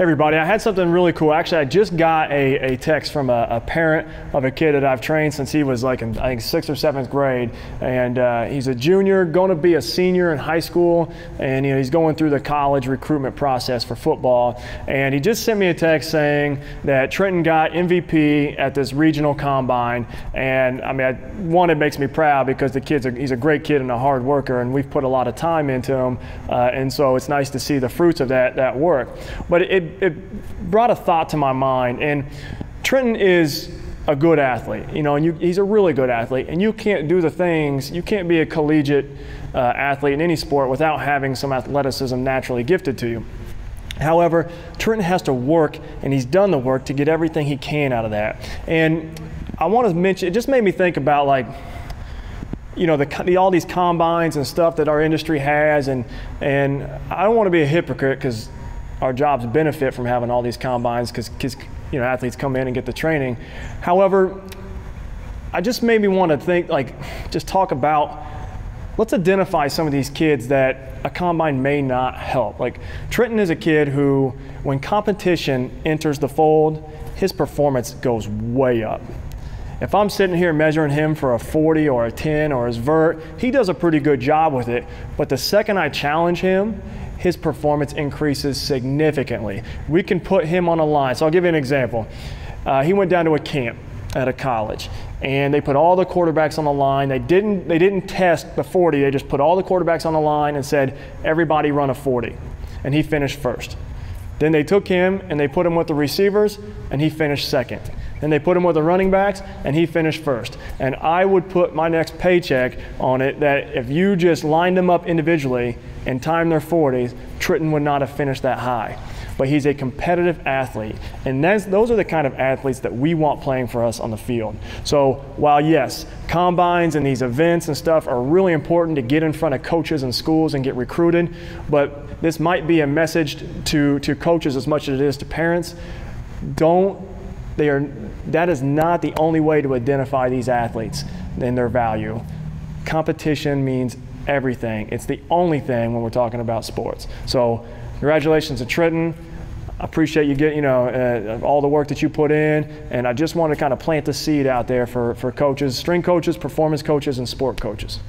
everybody. I had something really cool. Actually, I just got a, a text from a, a, parent of a kid that I've trained since he was like in, I think, sixth or seventh grade. And uh, he's a junior, going to be a senior in high school. And you know, he's going through the college recruitment process for football. And he just sent me a text saying that Trenton got MVP at this regional combine. And I mean, I, one, it makes me proud because the kid's a, he's a great kid and a hard worker. And we've put a lot of time into him. Uh, and so it's nice to see the fruits of that, that work. But it, it brought a thought to my mind. And Trenton is a good athlete, you know, and you, he's a really good athlete. And you can't do the things, you can't be a collegiate uh, athlete in any sport without having some athleticism naturally gifted to you. However, Trenton has to work, and he's done the work to get everything he can out of that. And I want to mention, it just made me think about like, you know, the, the, all these combines and stuff that our industry has, and and I don't want to be a hypocrite because our jobs benefit from having all these combines because kids, you know athletes come in and get the training. However, I just made me want to think like just talk about let's identify some of these kids that a combine may not help. Like Trenton is a kid who when competition enters the fold, his performance goes way up. If I'm sitting here measuring him for a 40 or a 10 or his vert, he does a pretty good job with it. But the second I challenge him his performance increases significantly. We can put him on a line. So I'll give you an example. Uh, he went down to a camp at a college and they put all the quarterbacks on the line. They didn't, they didn't test the 40, they just put all the quarterbacks on the line and said, everybody run a 40. And he finished first. Then they took him and they put him with the receivers and he finished second. Then they put him with the running backs and he finished first. And I would put my next paycheck on it that if you just lined them up individually, and timed their 40s, Trenton would not have finished that high. But he's a competitive athlete. And those are the kind of athletes that we want playing for us on the field. So while, yes, combines and these events and stuff are really important to get in front of coaches and schools and get recruited, but this might be a message to, to coaches as much as it is to parents. Don't, they are, that is not the only way to identify these athletes and their value. Competition means everything. It's the only thing when we're talking about sports. So congratulations to Trenton. I appreciate you getting, you know, uh, all the work that you put in, and I just want to kind of plant the seed out there for, for coaches, strength coaches, performance coaches, and sport coaches.